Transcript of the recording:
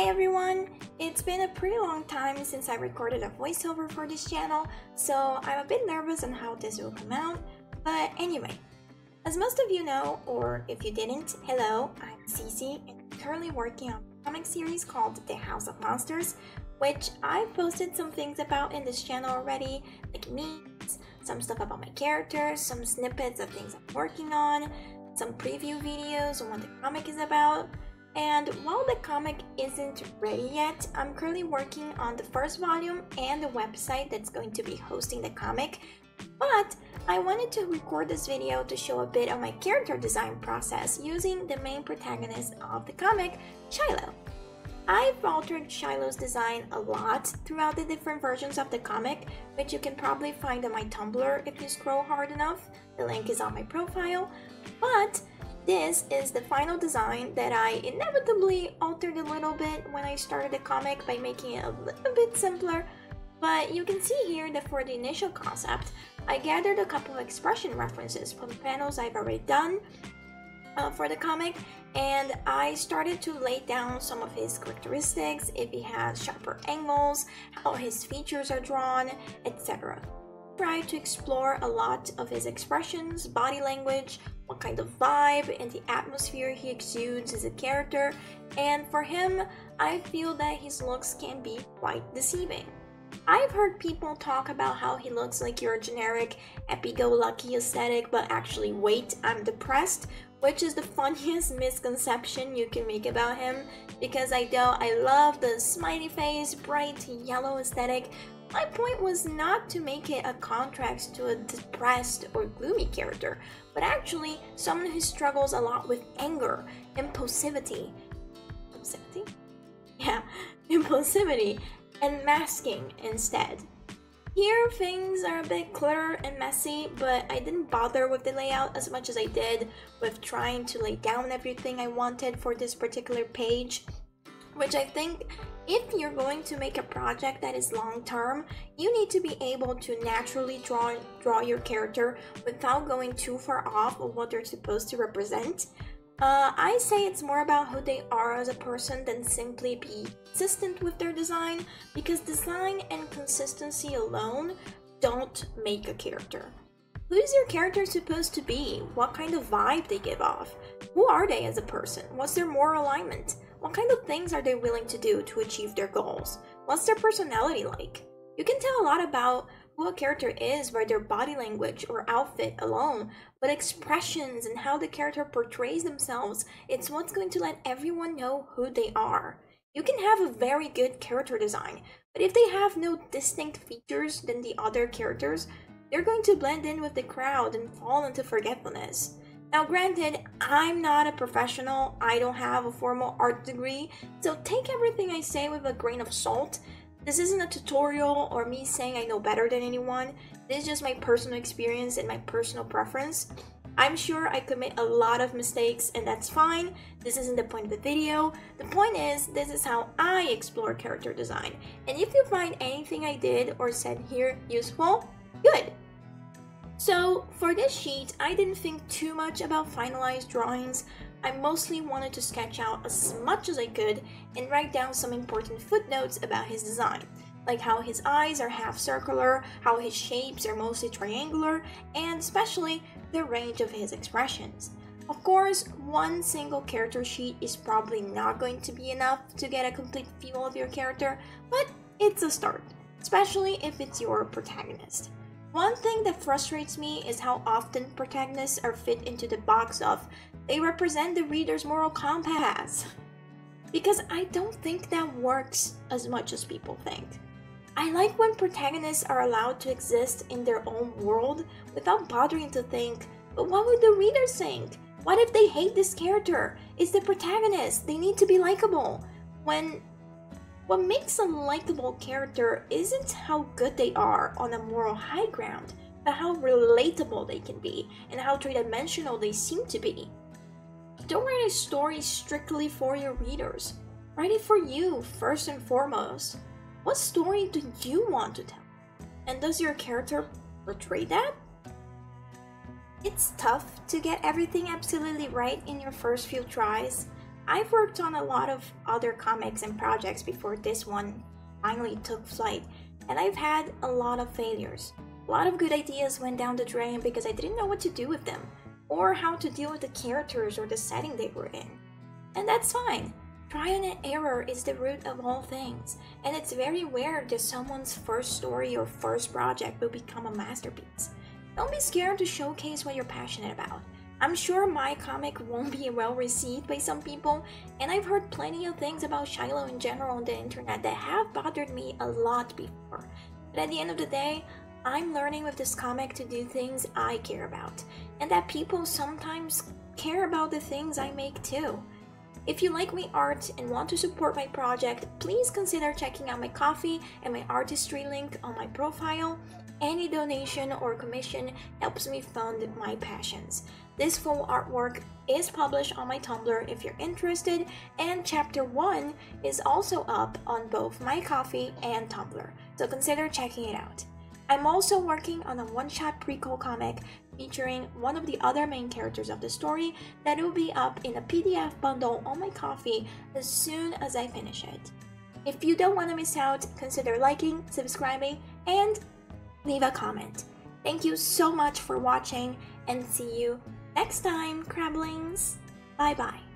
Hi everyone! It's been a pretty long time since I recorded a voiceover for this channel, so I'm a bit nervous on how this will come out. But anyway, as most of you know, or if you didn't, hello, I'm Cece and I'm currently working on a comic series called The House of Monsters, which I've posted some things about in this channel already, like memes, some stuff about my characters, some snippets of things I'm working on, some preview videos on what the comic is about, and while the comic isn't ready yet, I'm currently working on the first volume and the website that's going to be hosting the comic. But I wanted to record this video to show a bit of my character design process using the main protagonist of the comic, Shiloh. I've altered Shiloh's design a lot throughout the different versions of the comic, which you can probably find on my Tumblr if you scroll hard enough. The link is on my profile. But this is the final design that I inevitably altered a little bit when I started the comic by making it a little bit simpler, but you can see here that for the initial concept, I gathered a couple of expression references from panels I've already done uh, for the comic, and I started to lay down some of his characteristics, if he has sharper angles, how his features are drawn, etc tried to explore a lot of his expressions, body language, what kind of vibe and the atmosphere he exudes as a character, and for him, I feel that his looks can be quite deceiving. I've heard people talk about how he looks like your generic happy-go-lucky aesthetic, but actually wait, I'm depressed, which is the funniest misconception you can make about him because I know I love the smiley face, bright yellow aesthetic, my point was not to make it a contrast to a depressed or gloomy character, but actually someone who struggles a lot with anger, impulsivity. Impulsivity? Yeah, impulsivity, and masking instead. Here, things are a bit cluttered and messy, but I didn't bother with the layout as much as I did with trying to lay down everything I wanted for this particular page, which I think if you're going to make a project that is long term, you need to be able to naturally draw draw your character without going too far off of what they're supposed to represent. Uh, I say it's more about who they are as a person than simply be consistent with their design, because design and consistency alone don't make a character. Who is your character supposed to be? What kind of vibe they give off? Who are they as a person? What's their moral alignment? What kind of things are they willing to do to achieve their goals? What's their personality like? You can tell a lot about who a character is by their body language or outfit alone, but expressions and how the character portrays themselves, it's what's going to let everyone know who they are. You can have a very good character design, but if they have no distinct features than the other characters, they're going to blend in with the crowd and fall into forgetfulness. Now, granted, I'm not a professional, I don't have a formal art degree, so take everything I say with a grain of salt. This isn't a tutorial or me saying I know better than anyone, this is just my personal experience and my personal preference. I'm sure I commit a lot of mistakes and that's fine. This isn't the point of the video. The point is, this is how I explore character design. And if you find anything I did or said here useful, good. So for this sheet, I didn't think too much about finalized drawings. I mostly wanted to sketch out as much as I could and write down some important footnotes about his design, like how his eyes are half circular, how his shapes are mostly triangular, and especially the range of his expressions. Of course, one single character sheet is probably not going to be enough to get a complete feel of your character, but it's a start, especially if it's your protagonist. One thing that frustrates me is how often protagonists are fit into the box of they represent the reader's moral compass. Because I don't think that works as much as people think. I like when protagonists are allowed to exist in their own world without bothering to think, but what would the readers think? What if they hate this character? It's the protagonist, they need to be likable. When what makes a likable character isn't how good they are on a moral high ground, but how relatable they can be and how three dimensional they seem to be. Don't write a story strictly for your readers. Write it for you, first and foremost. What story do you want to tell? And does your character portray that? It's tough to get everything absolutely right in your first few tries. I've worked on a lot of other comics and projects before this one finally took flight, and I've had a lot of failures. A lot of good ideas went down the drain because I didn't know what to do with them, or how to deal with the characters or the setting they were in. And that's fine. Trial and error is the root of all things, and it's very rare that someone's first story or first project will become a masterpiece. Don't be scared to showcase what you're passionate about. I'm sure my comic won't be well received by some people, and I've heard plenty of things about Shiloh in general on the internet that have bothered me a lot before. But at the end of the day, I'm learning with this comic to do things I care about, and that people sometimes care about the things I make too. If you like my art and want to support my project, please consider checking out my Ko-fi and my Artistree link on my profile. Any donation or commission helps me fund my passions. This full artwork is published on my Tumblr if you're interested, and chapter 1 is also up on both my Ko-fi and Tumblr, so consider checking it out. I'm also working on a one shot prequel comic featuring one of the other main characters of the story that will be up in a PDF bundle on my Ko-fi as soon as I finish it. If you don't want to miss out, consider liking, subscribing, and leave a comment. Thank you so much for watching and see you next time, Crablings! Bye bye.